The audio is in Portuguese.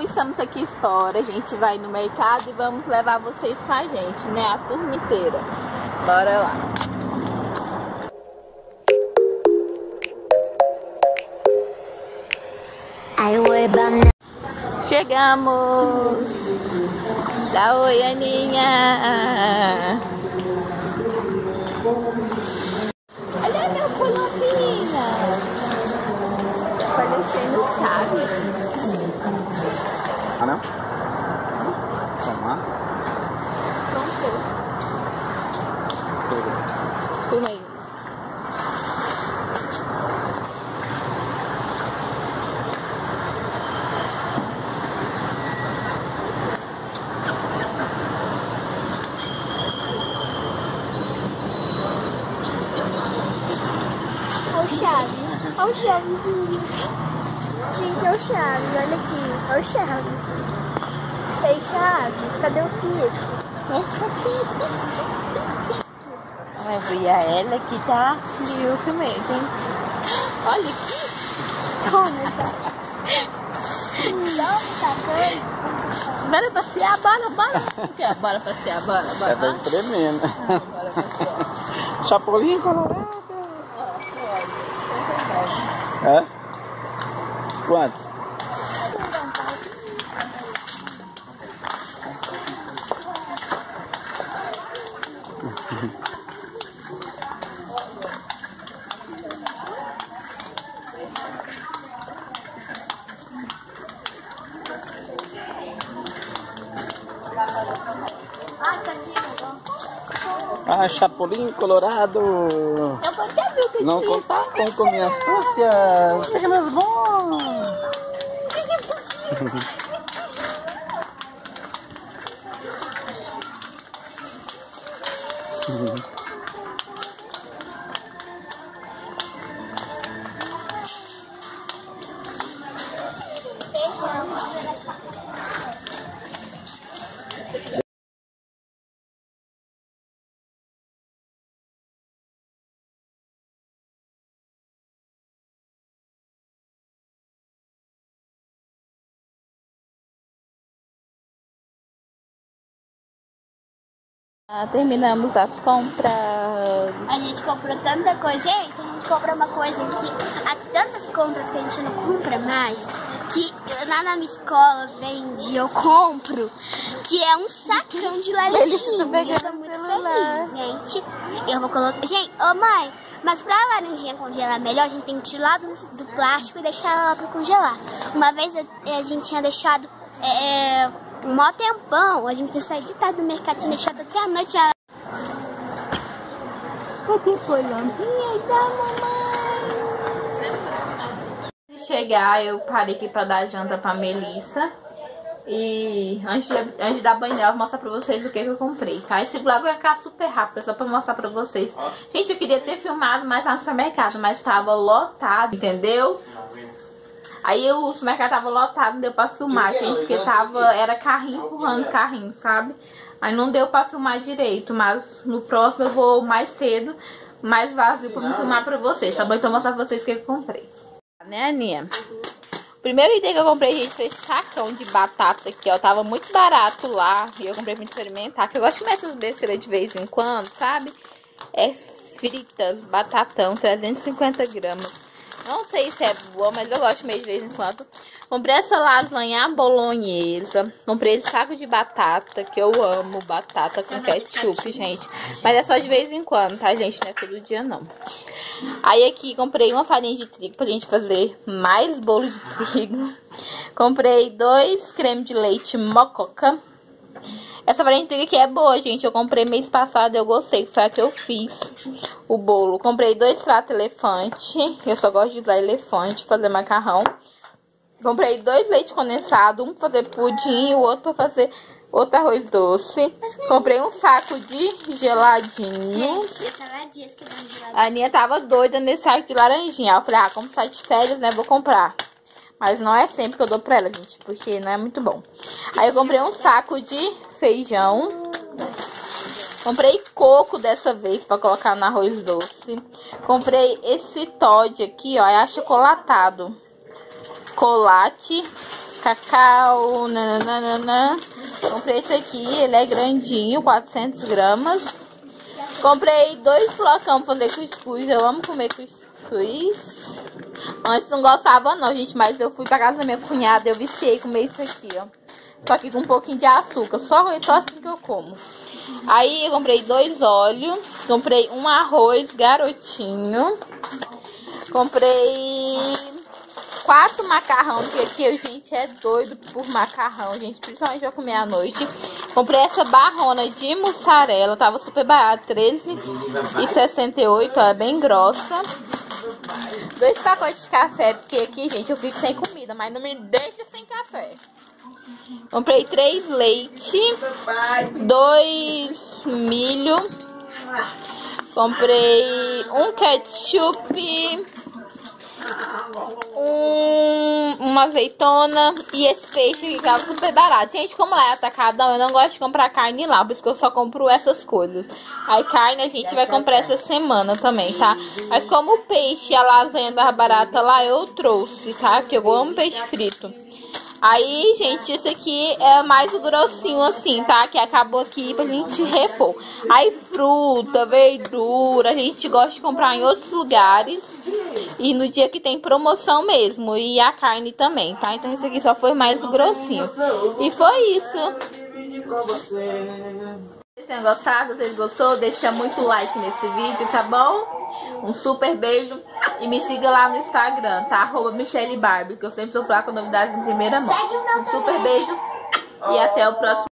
Estamos aqui fora. A gente vai no mercado e vamos levar vocês com a gente, né? A turma inteira. Bora lá. Chegamos! Dá oi, Aninha! Olha meu colombinha! Parecendo Chaves. Ah, não? Somar? Pronto. Tudo. Fuma aí. Olha o Chaves. Olha o Chavesinho. Gente, olha o Chaves. Olha aqui. Olha o Chaves. Ei, Chaves, cadê o Kiko? Vai ver a ela que tá frio também, gente. Olha aqui. Toma, tá. Tá doido? Bora passear, bora, bora. O que? Bora passear, bora, É bora. bem tremendo. Bora passear. Chapolin colorado. É? Quantos? Ah, Chapolin colorado. Eu vou até ver o que Não que contar com, com minhas astúcias. Seja meus bons. Ah, terminamos as compras. A gente comprou tanta coisa. Gente, a gente comprou uma coisa que há tantas compras que a gente não compra mais. Que lá na minha escola vende, eu compro, que é um sacão de laranjinha. Eu tô muito celular. feliz, gente. Eu vou colocar. Gente, ô mãe, mas pra laranjinha congelar melhor, a gente tem que tirar do, do plástico e deixar ela pra congelar. Uma vez eu- a gente tinha deixado. É, mó tempão, a gente saído de tarde do mercado, tinha deixado até a noite a Cadê Colombinha da mamãe? De chegar, eu parei aqui pra dar janta pra Melissa. E antes de, antes dar banho nela, eu vou mostrar pra vocês o que, que eu comprei, tá? Esse vlog vai ficar super rápido, só pra mostrar pra vocês. Gente, eu queria ter filmado mais lá no supermercado, mas tava lotado, entendeu? Aí o supermercado tava lotado, não deu pra filmar, gente, porque tava, era carrinho empurrando carrinho, sabe? Aí não deu pra filmar direito, mas no próximo eu vou mais cedo, mais vazio pra me filmar pra vocês, tá bom? Então eu vou mostrar pra vocês o que eu comprei. Né, Aninha? O primeiro item que eu comprei, gente, foi esse sacão de batata aqui, ó. Tava muito barato lá. E eu comprei pra experimentar. Que eu gosto de comer essas besteiras de vez em quando, sabe? É fritas, batatão, 350 gramas. Não sei se é boa, mas eu gosto meio de vez em quando. Comprei essa lasanha bolonhesa. Comprei esse saco de batata, que eu amo batata com ketchup, gente. Mas é só de vez em quando, tá, gente? Não é todo dia, não. Aí aqui comprei uma farinha de trigo pra gente fazer mais bolo de trigo. Comprei dois cremes de leite mococa. Essa trigo aqui é boa, gente. Eu comprei mês passado e eu gostei. Foi a que eu fiz o bolo. Comprei dois pratos elefante. Eu só gosto de usar elefante fazer macarrão. Comprei dois leite condensado. Um pra fazer pudim e o outro pra fazer outro arroz doce. Comprei um saco de geladinho. Gente. A Aninha tava doida nesse saco de laranjinha. Eu falei, ah, como sai de férias, né, vou comprar. Mas não é sempre que eu dou pra ela, gente, porque não é muito bom. Aí eu comprei um saco de feijão. Comprei coco dessa vez pra colocar no arroz doce. Comprei esse Todd aqui, ó, é achocolatado. Colate cacau, nananana. Comprei esse aqui, ele é grandinho, 400 gramas. Comprei dois flocão pra fazer cuscuz, eu amo comer cuscuz. Antes não gostava não, gente, mas eu fui pra casa da minha cunhada, eu viciei comer isso aqui, ó. Só que com um pouquinho de açúcar, só, só assim que eu como. Aí eu comprei dois óleos, comprei um arroz garotinho, comprei quatro macarrão, porque aqui a gente é doido por macarrão, gente, principalmente pra comer à noite. Comprei essa barrona de mussarela, tava super barato, R$13,68, ela é bem grossa. Dois pacotes de café, porque aqui, gente, eu fico sem comida, mas não me deixa sem café. Comprei três leite, dois milho, comprei um ketchup, uma azeitona e esse peixe que tava super barato. Gente, como lá é atacadão, eu não gosto de comprar carne lá, por isso que eu só compro essas coisas. Aí carne a gente vai comprar essa semana também, tá? Mas como o peixe e a lasanha da barata lá, eu trouxe, tá? Porque eu amo peixe frito. Aí, gente, esse aqui é mais o grossinho assim, tá? Que acabou aqui pra gente repor. Aí, fruta, verdura, a gente gosta de comprar em outros lugares. E no dia que tem promoção mesmo. E a carne também, tá? Então, isso aqui só foi mais o grossinho. E foi isso. Vocês tenham gostado? Vocês gostou? Deixa muito like nesse vídeo, tá bom? Um super beijo e me siga lá no Instagram, tá? Arroba Michelle Barbie, que eu sempre tô lá com novidades em primeira mão. Um super beijo e até o próximo